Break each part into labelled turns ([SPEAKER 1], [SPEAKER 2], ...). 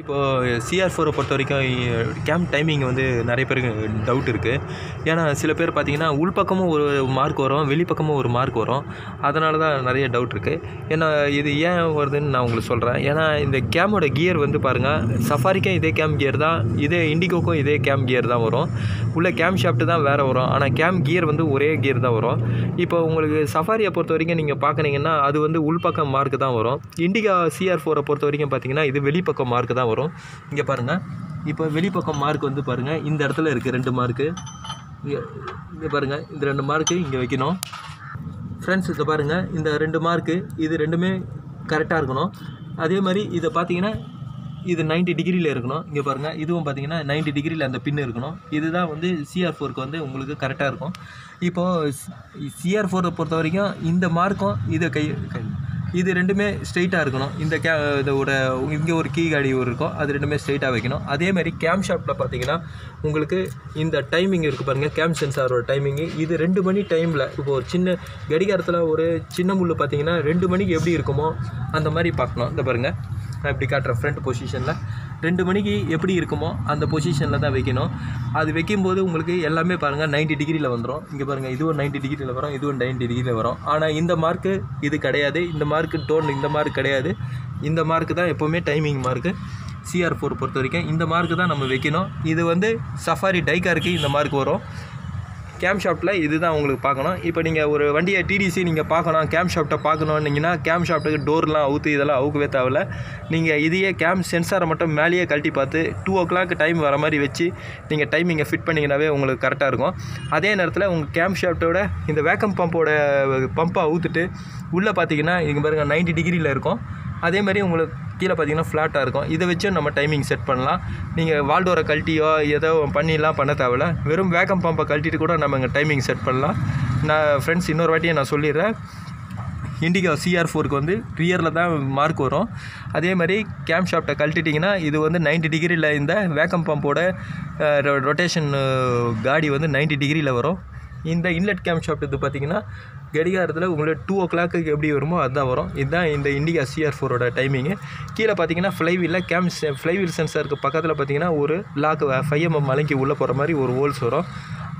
[SPEAKER 1] இப்போது சிஆர் ஃபோரை பொறுத்த வரைக்கும் கேம்ப் டைமிங் வந்து நிறைய பேருக்கு டவுட் இருக்குது ஏன்னா சில பேர் பார்த்தீங்கன்னா உள்பக்கமும் ஒரு மார்க் வரும் வெளிப்பக்கமும் ஒரு மார்க் வரும். அதனால தான் நிறைய டவுட் இருக்குது ஏன்னா இது ஏன் வருதுன்னு நான் உங்களுக்கு சொல்கிறேன் ஏன்னா இந்த கேமோட கியர் வந்து பாருங்கள் சஃபாரிக்கும் இதே கேம் கியர் தான் இதே இண்டிகோக்கும் இதே கேம் கியர் தான் வரும். உள்ள கேம் ஷாஃப்ட் தான் வேறு வரும். ஆனால் கேம் கியர் வந்து ஒரே கியர் தான் வரும். இப்போ உங்களுக்கு சஃபாரியை பொறுத்த வரைக்கும் நீங்கள் பார்க்குறீங்கன்னா அது வந்து உள்பக்கம் மார்க் தான் வரும். இண்டிகா சிஆர் ஃபோரை பொறுத்த வரைக்கும் பார்த்தீங்கன்னா இது வெளிப்பக்கம் மார்க் தான் வரும். இங்கே பாருங்கள் இப்போ வெளிப்பக்கம் மார்க் வந்து பாருங்கள் இந்த இடத்துல இருக்குது ரெண்டு மார்க்கு இங்கே பாருங்கள் இந்த ரெண்டு மார்க்கு இங்கே வைக்கணும். ஃப்ரெண்ட்ஸ் இதை பாருங்கள் இந்த ரெண்டு மார்க்கு இது ரெண்டுமே கரெக்டாக இருக்கணும். அதே மாதிரி இதை பார்த்தீங்கன்னா இது 90 டிகிரியில் இருக்கணும். இங்கே பாருங்கள் இதுவும் பார்த்தீங்கன்னா 90 டிகிரியில் அந்த பின் இருக்கணும். இதுதான் வந்து சிஆர் ஃபோருக்கு வந்து உங்களுக்கு கரெக்டாக இருக்கும். இப்போது சிஆர் ஃபோரை பொறுத்த வரைக்கும் இந்த மார்க்கும் இதை கை கை இது ரெண்டுமே ஸ்ட்ரெயிட்டாக இருக்கணும். இந்த கே இதோட இங்கே ஒரு கீ காடி ஒரு இருக்கும். அது ரெண்டுமே ஸ்ட்ரெயிட்டாக வைக்கணும். அதே மாதிரி கேம் ஷாப்பில் பார்த்தீங்கன்னா உங்களுக்கு இந்த டைமிங் இருக்குது பாருங்கள் கேம் சென்சாரோட டைமிங்கு இது ரெண்டு மணி டைமில் இப்போ ஒரு சின்ன கடிகாரத்தில் ஒரு சின்ன முள் பார்த்தீங்கன்னா ரெண்டு மணிக்கு எப்படி இருக்குமோ அந்த மாதிரி பார்க்கணும். இந்த பாருங்கள் நான் இப்படி காட்டுறேன் ஃப்ரண்ட் பொசிஷனில் ரெண்டு மணிக்கு எப்படி இருக்குமோ அந்த பொசிஷனில் தான் வைக்கணும். அது வைக்கும்போது உங்களுக்கு எல்லாமே பாருங்கள் 90 டிகிரியில் வந்துடும் இங்கே பாருங்கள் இதுவும் 90 டிகிரியில் வரும் இதுவும் 90 டிகிரியில் வரும். ஆனால் இந்த மார்க்கு இது கிடையாது. இந்த மார்க்கு டோன் இந்த மார்க் கிடையாது. இந்த மார்க்கு தான் எப்போவுமே டைமிங் மார்க்கு சிஆர் ஃபோர் பொறுத்த வரைக்கும் இந்த மார்க்கு தான் நம்ம வைக்கணும். இது வந்து சஃபாரி டைக்காருக்கு இந்த மார்க் வரும். கேம் ஷாப்ட்டில் இதுதான் உங்களுக்கு பார்க்கணும். இப்போ நீங்கள் ஒரு வண்டியை டிடிசி நீங்கள் பார்க்கணும் கேம் ஷாப்ட்டை பார்க்கணுன்னீங்கன்னா கேம் ஷாப்ட்டுக்கு டோர்லாம் அவுத்து இதெல்லாம் அவுக்கவே தேவையில்ல. நீங்கள் இதையே கேம் சென்சாரை மட்டும் மேலேயே கழட்டி பார்த்து டூ ஓ கிளாக் டைம் வர மாதிரி வச்சு நீங்கள் டைமிங்கை ஃபிட் பண்ணிங்கனாவே உங்களுக்கு கரெக்டாக இருக்கும். அதே நேரத்தில் உங்கள் கேம் ஷாப்ட்டோட இந்த வேக்கம் பம்போட பம்பை ஊற்றுட்டு உள்ளே பார்த்தீங்கன்னா இங்கே பாருங்கள் 90 டிகிரியில் இருக்கும். அதே மாதிரி உங்களுக்கு கீழே பார்த்தீங்கன்னா ஃப்ளாட்டாக இருக்கும். இதை வச்சு நம்ம டைமிங் செட் பண்ணலாம். நீங்கள் வால்டோரை கழட்டியோ ஏதோ பண்ணிலாம் பண்ண தேவையில்ல. வெறும் வேக்கம் பம்பை கழட்டிட்டு கூட நம்ம இங்கே டைமிங் செட் பண்ணலாம். நான் ஃப்ரெண்ட்ஸ் இன்னொரு வாட்டியை நான் சொல்லிடுறேன். இண்டிகா சிஆர் ஃபோருக்கு வந்து ரியரில் தான் மார்க் வரும். அதே மாதிரி கேம் ஷாப்டை கழட்டிட்டிங்கன்னா இது வந்து 90 டிகிரியில் இந்த வேக்கம் பம்போட ரொட்டேஷன் காடி வந்து 90 டிகிரியில் வரும். இந்த இன்லெட் கேம் ஷாப்ட் இது பார்த்தீங்கன்னா கடிகாரத்தில் உங்களுக்கு டூ ஓ கிளாக்கு எப்படி வருமோ அதுதான் வரும். இதுதான் இந்த இண்டிகா சிஆர் ஃபோரோட டைமிங்கு கீழே பார்த்தீங்கன்னா ஃப்ளைவீலில் கேம் ஃப்ளைவீல் சென்சாருக்கு பக்கத்தில் பார்த்தீங்கன்னா ஒரு லாக் ஃபைவ் எம்எம் மலைக்கு உள்ளே போகிற மாதிரி ஒரு ஹோல்ஸ் வரும்.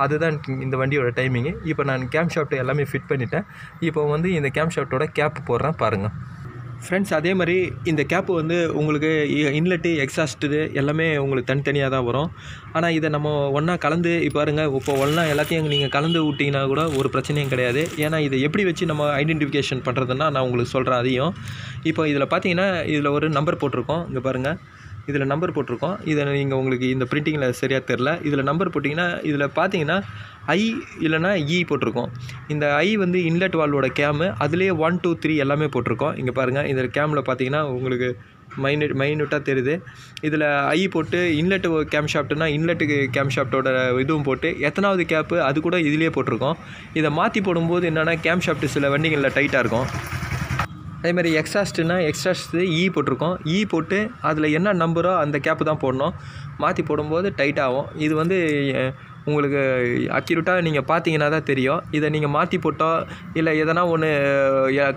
[SPEAKER 1] அதுதான் இந்த வண்டியோட டைமிங்கு இப்போ நான் கேம் ஷாப்ட் எல்லாமே ஃபிட் பண்ணிட்டேன். இப்போ வந்து இந்த கேம் ஷாஃப்ட்டோட கேப் போடுறேன் பாருங்கள் ஃப்ரெண்ட்ஸ் அதே மாதிரி இந்த கேப்பு வந்து உங்களுக்கு இன்லெட்டு எக்ஸாஸ்ட்டு எல்லாமே உங்களுக்கு தனித்தனியாக தான் வரும். ஆனால் இதை நம்ம ஒன்றா கலந்து இப்போ பாருங்க இப்போ ஒன்றா எல்லாத்தையும் நீங்கள் கலந்து விட்டிங்கன்னா கூட ஒரு பிரச்சனையும் கிடையாது. ஏன்னா இதை எப்படி வச்சு நம்ம ஐடென்டிஃபிகேஷன் பண்ணுறதுன்னா நான் உங்களுக்கு சொல்கிறேன் அதையும். இப்போ இதில் பார்த்தீங்கன்னா இதில் ஒரு நம்பர் போட்டிருக்கோம். இங்கே பாருங்கள் இதில் நம்பர் போட்டிருக்கோம். இதை நீங்கள் உங்களுக்கு இந்த பிரிண்டிங்கில் சரியாக தெரில. இதில் நம்பர் போட்டிங்கன்னா இதில் பார்த்தீங்கன்னா ஐ இல்லைன்னா இ போட்டிருக்கோம். இந்த ஐ வந்து இன்லெட் வால்வோட கேமு அதுலேயே ஒன் டூ த்ரீ எல்லாமே போட்டிருக்கோம். இங்கே பாருங்கள் இந்த கேமில் பார்த்தீங்கன்னா உங்களுக்கு மைனட் மைனூட்டாக தெரியுது. இதில் ஐ போட்டு இன்லெட்டு கேம் ஷாப்ட்னா இன்லெட்டுக்கு கேம் ஷாப்ட்டோட இதுவும் போட்டு எத்தனாவது கேப்பு அது கூட இதுலேயே போட்டிருக்கோம். இதை மாற்றி போடும்போது என்னென்னா கேம் ஷாப்ட்டு சில வண்டிகளில் டைட்டாக இருக்கும். அதே மாதிரி எக்ஸாஸ்ட்னா எக்ஸாஸ்ட்டு ஈ போட்டிருக்கோம். ஈ போட்டு அதில் என்ன நம்பரோ அந்த கேப்பு தான் போடணும். மாற்றி போடும்போது டைட் ஆகும். இது வந்து உங்களுக்கு அக்யூரேட்டாக நீங்கள் பார்த்தீங்கன்னா தான் தெரியும். இதை நீங்கள் மாற்றி போட்டோ இல்லை எதனா ஒன்று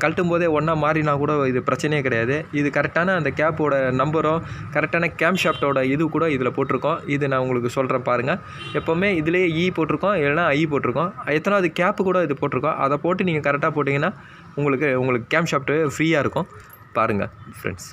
[SPEAKER 1] கழட்டும் போதே ஒன்றா மாறினா கூட இது பிரச்சனையே கிடையாது. இது கரெக்டான அந்த கேப்போட நம்பரும் கரெக்டான கேம் ஷாப்ட்டோட இது கூட இதில் போட்டிருக்கோம். இது நான் உங்களுக்கு சொல்கிறேன் பாருங்கள் எப்போவுமே இதுலேயே இ e போட்டிருக்கோம் இல்லைனா ஐ போட்டிருக்கோம். எத்தனாவது கேப்பு கூட இது போட்டிருக்கோம். அதை போட்டு நீங்கள் கரெக்டாக போட்டிங்கன்னா உங்களுக்கு உங்களுக்கு கேம் ஷாப்ட்டு ஃப்ரீயாக இருக்கும். பாருங்கள் ஃப்ரெண்ட்ஸ்